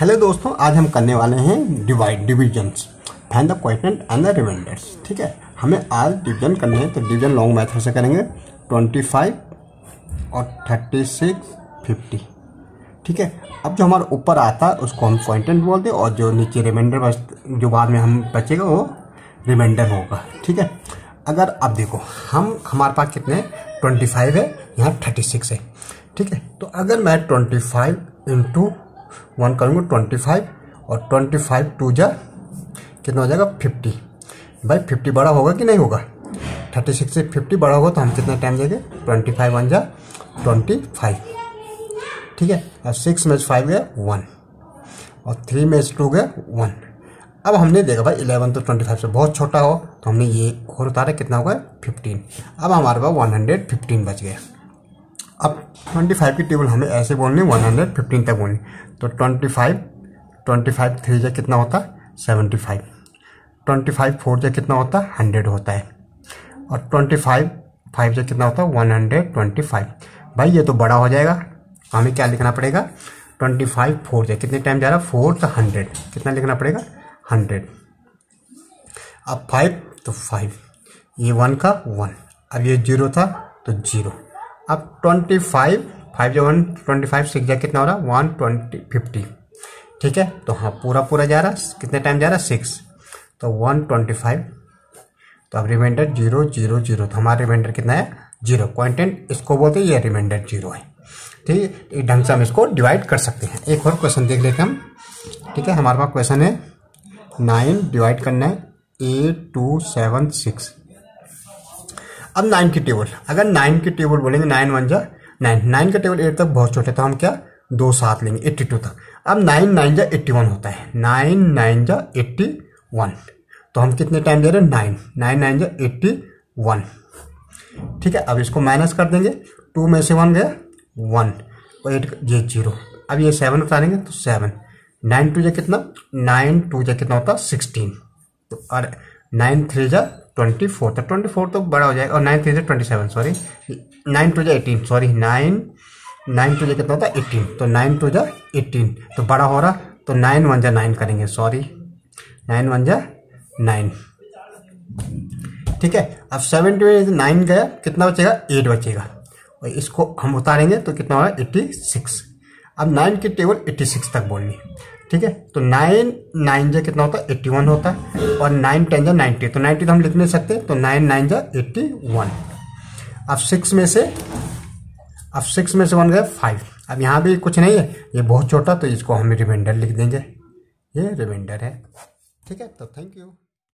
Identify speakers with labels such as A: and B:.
A: Hello दोस्तों, आज हम करने वाले हैं divide divisions find the question and the remainders ठीक है? हमें आज डिवीज़न करने हैं तो डिवीज़न लॉन्ग मेथड से करेंगे। ट्वेंटी फाइव और थर्टी सिक्स फिफ्टी ठीक है? अब जो हमारे ऊपर आता है उसको हम क्वेंटेंट बोलते हैं और जो नीचे रिमाइंडर बच, जो बाद में हम बचेगा, वो रिमाइंडर होगा। ठीक है? अगर अब देखो, हम, हमारे पास कितने ट्वेंटी फाइव है, यहाँ थर्टी सिक्स है। ठीक है? तो अगर मैं ट्वेंटी फाइव इंटू वन करूँगा ट्वेंटी फाइव और ट्वेंटी फाइव टू जा कितना हो जाएगा? फिफ्टी। भाई, फिफ्टी बड़ा होगा कि नहीं होगा? थर्टी सिक्स से फिफ्टी बड़ा होगा तो हम कितना टाइम देंगे? ट्वेंटी फाइव वन जा, ट्वेंटी फाइव। ठीक है? और सिक्स में फाइव गया वन और थ्री में टू गया वन अब हमने देखा भाई इलेवन तो ट्वेंटी फाइव से बहुत छोटा हो तो हमने ये और उतारा, कितना होगा फिफ्टीन अब हमारे पास वन हंड्रेड फिफ्टीन बच गया। अब ट्वेंटी फाइव की टेबल हमें ऐसे बोलनी वन हंड्रेड फिफ्टीन तक बोलनी। तो twenty five twenty five three जा कितना होता? है seventy five twenty five four जा कितना होता? है हंड्रेड होता है। और ट्वेंटी फाइव फाइव जा कितना होता? है वन हंड्रेड ट्वेंटी फाइव भाई, ये तो बड़ा हो जाएगा। हमें क्या लिखना पड़ेगा? ट्वेंटी फाइव फोर जा। कितने टाइम जा रहा? है फोर तो हंड्रेड कितना लिखना पड़ेगा? हंड्रेड अब फाइव तो फाइव ये वन का वन अब ये ज़ीरो था तो ज़ीरो अब ट्वेंटी फाइव फाइव जो वन ट्वेंटी फाइव सिक्स जा कितना हो रहा? है वन ट्वेंटी फिफ्टी ठीक है? तो हाँ पूरा पूरा जा रहा है कितने टाइम जा रहा? है सिक्स तो वन ट्वेंटी फाइव तो अब रिमाइंडर ज़ीरो ज़ीरो ज़ीरो तो हमारा रिमाइंडर कितना है? ज़ीरो क्वांटेंट इसको बोलते हैं, ये रिमाइंडर ज़ीरो है। ठीक है? एक ढंग से हम इसको डिवाइड कर सकते हैं। एक और क्वेश्चन देख लेते हैं हम। ठीक है? हमारे पास क्वेश्चन है नाइन डिवाइड करना है एट टू सेवन सिक्स अब नाइन की टेबल अगर नाइन की टेबल बोलेंगे नाइन वन जा नाइन नाइन का टेबल एट तक बहुत छोटे तो हम क्या? दो सात लेंगे एट्टी टू तक। अब नाइन नाइन जा एट्टी वन होता है। नाइन नाइन जा एट्टी वन तो हम कितने टाइम दे रहे हैं? नाइन नाइन नाइन जा एट्टी वन ठीक है, अब इसको माइनस कर देंगे। टू में से वन गया वन और एट ये ज़ीरो अब ये सेवन उतारेंगे तो सेवन नाइन टू जा कितना? नाइन टू जा कितना होता? है सिक्सटीन तो और नाइन थ्री जा ट्वेंटी फोर तो ट्वेंटी फोर तो बड़ा हो जाएगा, और नाइन थ्री जा twenty seven sorry nine two जा eighteen sorry nine nine two जा कितना होता है एटीन तो नाइन टू जा एटीन तो बड़ा हो रहा तो नाइन वन जा नाइन करेंगे सॉरी नाइन वन जा नाइन ठीक है, अब सेवेंटी में नाइन गया, कितना बचेगा? एट बचेगा। और इसको हम उतारेंगे तो कितना होगा? एट्टी सिक्स अब नाइन की टेबल एट्टी सिक्स तक बोलनी। ठीक है? तो नाइन नाइन जो कितना होता है? एट्टी वन होता है और नाइन टेन जो नाइन्टी तो नाइन्टी तो हम लिख नहीं सकते। तो नाइन नाइन जो एट्टी वन अब सिक्स में से, अब सिक्स में से वन गए फाइव अब यहाँ भी कुछ नहीं है। ये बहुत छोटा तो इसको हम रिमाइंडर लिख देंगे। ये रिमाइंडर है। ठीक है? तो थैंक यू